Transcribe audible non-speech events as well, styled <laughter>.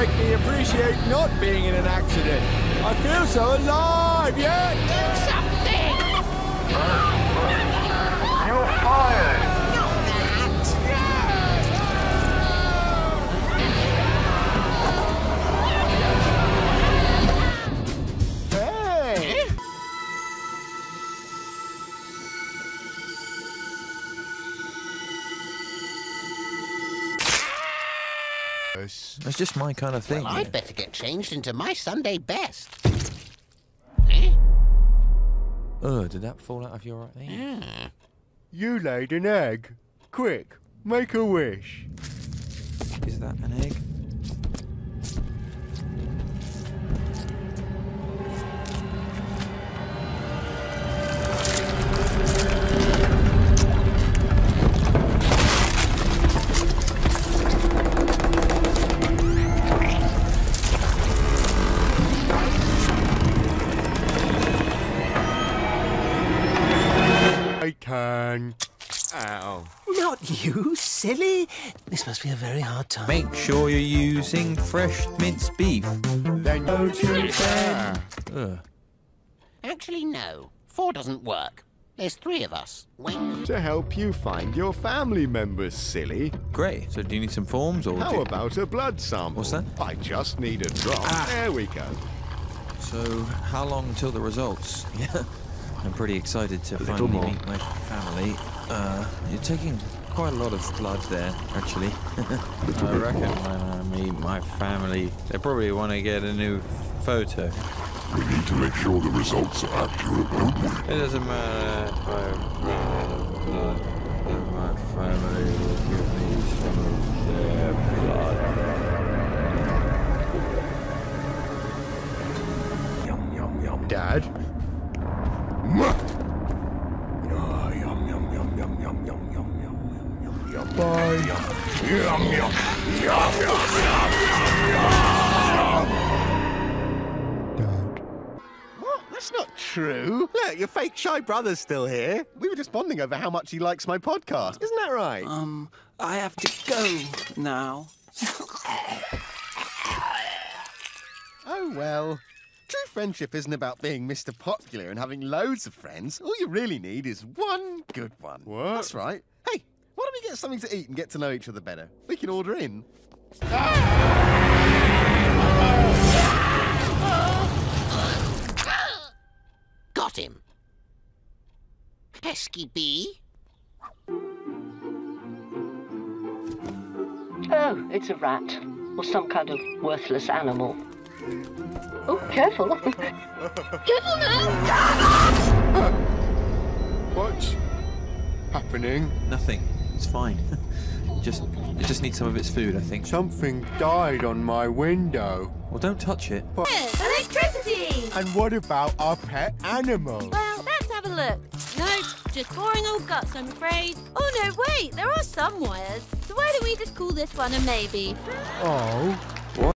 make me appreciate not being in an accident. I feel so alive, yeah? It's just my kind of thing. I'd better get changed into my Sunday best. Eh? Oh, did that fall out of your right ear? You laid an egg. Quick, make a wish. Is that an egg? I can. Ow. Not you, silly. This must be a very hard time. Make sure you're using fresh minced beef. Then go to bed. Ugh. Actually, no. Four doesn't work. There's three of us. When? To help you find your family members, silly. Great. So do you need some forms or? How about a blood sample? What's that? I just need a drop. Ah. There we go. So how long until the results? <laughs> Yeah. I'm pretty excited to finally more. meet my family. Uh, you're taking quite a lot of blood there, actually. <laughs> I reckon when I meet my family, they probably want to get a new photo. We need to make sure the results are accurate, don't we? It doesn't matter if I run out of blood, if my family will give me some of their blood. Yum, yum, yum. Dad? Bye. Yum, yum, yum, yum, Dad. What? That's not true. Look, your fake shy brother's still here. We were just bonding over how much he likes my podcast. Isn't that right? Um, I have to go now. <laughs> oh, well. True friendship isn't about being Mr. Popular and having loads of friends. All you really need is one good one. What? That's right. Hey, why don't we get something to eat and get to know each other better? We can order in. Got him. Pesky bee. Oh, it's a rat. Or some kind of worthless animal. Oh, careful. careful now! What's happening? Nothing. It's fine. <laughs> just, it just needs some of its food, I think. Something died on my window. Well, don't touch it. But... Electricity! And what about our pet animal? Well, let's have a look. No, just boring old guts, I'm afraid. Oh, no, wait, there are some wires. So why don't we just call this one a maybe? Oh,